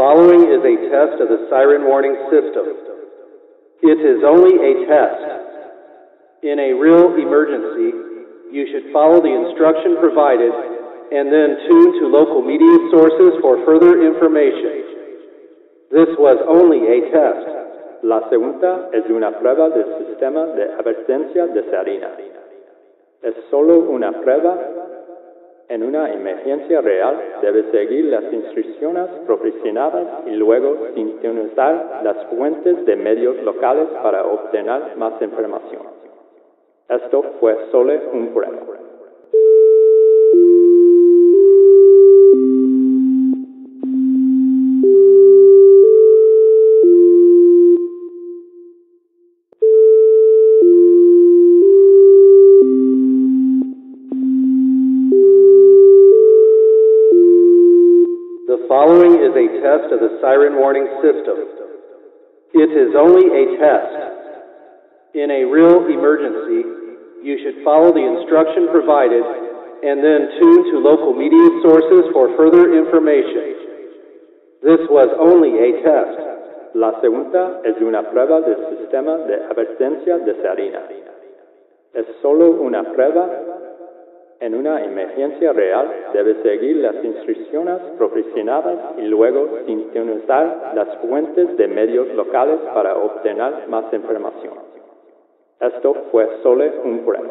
is a test of the siren warning system. It is only a test. In a real emergency, you should follow the instruction provided and then tune to local media sources for further information. This was only a test. La segunda es una prueba del sistema de advertencia de Sarina. Es solo una prueba. En una emergencia real debe seguir las instrucciones proporcionadas y luego sintonizar las fuentes de medios locales para obtener más información. Esto fue solo un prueba. Following is a test of the siren warning system. It is only a test. In a real emergency, you should follow the instruction provided and then tune to local media sources for further information. This was only a test. La segunda es una prueba del sistema de advertencia de Sarina. Es solo una prueba. En una emergencia real debe seguir las instrucciones proporcionadas y luego sintonizar las fuentes de medios locales para obtener más información. Esto fue solo un prueba.